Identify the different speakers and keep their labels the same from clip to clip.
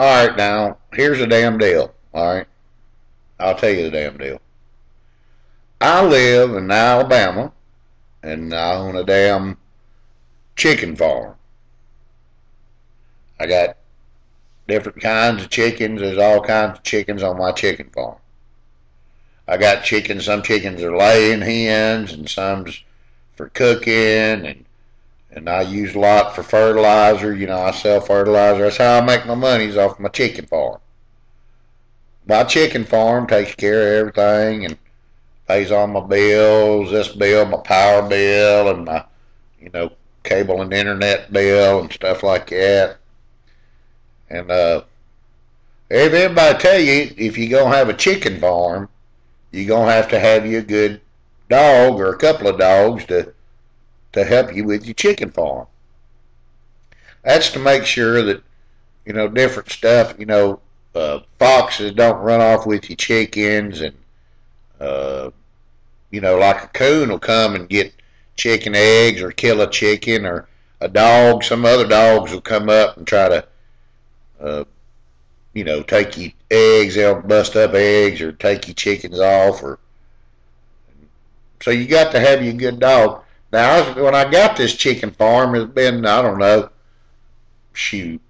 Speaker 1: All right, now, here's the damn deal. All right. I'll tell you the damn deal. I live in Alabama, and I own a damn chicken farm. I got different kinds of chickens. There's all kinds of chickens on my chicken farm. I got chickens. Some chickens are laying hens, and some's for cooking, and and I use a lot for fertilizer. You know, I sell fertilizer. That's how I make my money's off my chicken farm. My chicken farm takes care of everything and pays all my bills. This bill, my power bill, and my you know cable and internet bill and stuff like that. And uh, if everybody tell you if you're gonna have a chicken farm, you're gonna have to have you a good dog or a couple of dogs to to help you with your chicken farm. That's to make sure that you know different stuff. You know, uh, foxes don't run off with your chickens, and uh, you know, like a coon will come and get chicken eggs or kill a chicken, or a dog. Some other dogs will come up and try to uh, you know, take your eggs, they'll bust up eggs or take your chickens off or so you got to have your good dog. Now, when I got this chicken farm, it's been, I don't know, shoot,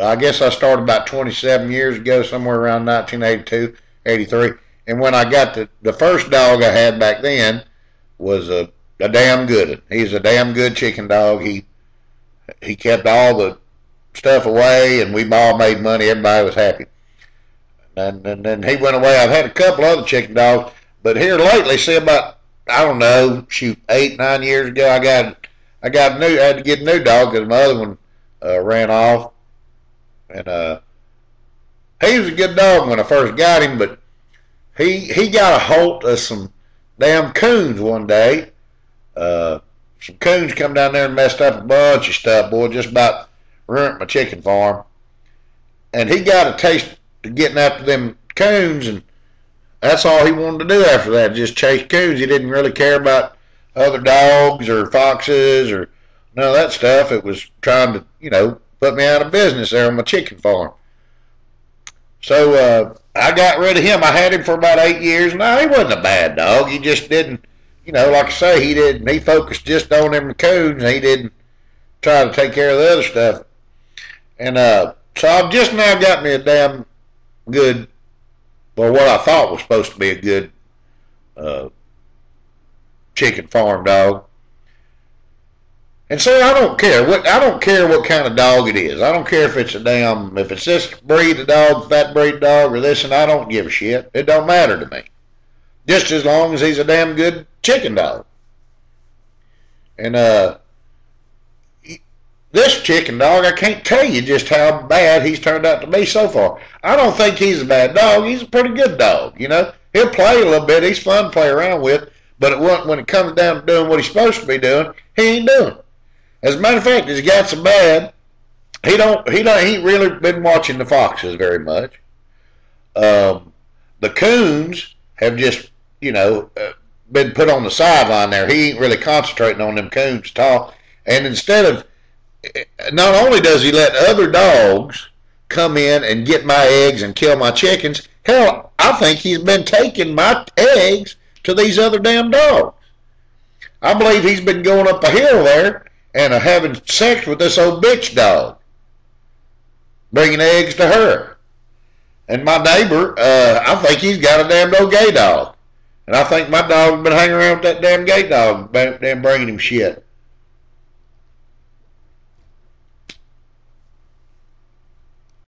Speaker 1: I guess I started about 27 years ago, somewhere around 1982, 83. And when I got the, the first dog I had back then was a, a damn good one. He's a damn good chicken dog. He, he kept all the stuff away, and we all made money. Everybody was happy. And, and then he went away. I've had a couple other chicken dogs, but here lately, see about I don't know, shoot, eight nine years ago, I got I got new. I had to get a new dog because my other one uh, ran off, and uh, he was a good dog when I first got him, but he he got a hold of some damn coons one day. Uh, some coons come down there and messed up a bunch of stuff, boy, just about ruined my chicken farm. And he got a taste of getting after them coons, and that's all he wanted to do after that, just chase coons. He didn't really care about other dogs or foxes or none of that stuff. It was trying to, you know, put me out of business there on my chicken farm. So uh, I got rid of him. I had him for about eight years. Now he wasn't a bad dog. He just didn't, you know, like I say, he didn't. He focused just on them coons. He didn't try to take care of the other stuff. And uh, so I've just now got me a damn good, well, what I thought was supposed to be a good uh, chicken farm dog. And so I don't care what I don't care what kind of dog it is. I don't care if it's a damn if it's this breed of dog, that breed of dog, or this, and I don't give a shit. It don't matter to me. Just as long as he's a damn good chicken dog. And uh this chicken dog, I can't tell you just how bad he's turned out to be so far. I don't think he's a bad dog. He's a pretty good dog, you know. He'll play a little bit. He's fun to play around with. But it, when it comes down to doing what he's supposed to be doing, he ain't doing. As a matter of fact, he's got so bad. He don't. He don't. He ain't really been watching the foxes very much. Um, the coons have just, you know, uh, been put on the sideline there. He ain't really concentrating on them coons at all. And instead of not only does he let other dogs come in and get my eggs and kill my chickens, hell, I think he's been taking my eggs to these other damn dogs. I believe he's been going up a hill there and having sex with this old bitch dog, bringing eggs to her. And my neighbor, uh, I think he's got a damn old gay dog. And I think my dog's been hanging around with that damn gay dog, damn bringing him shit.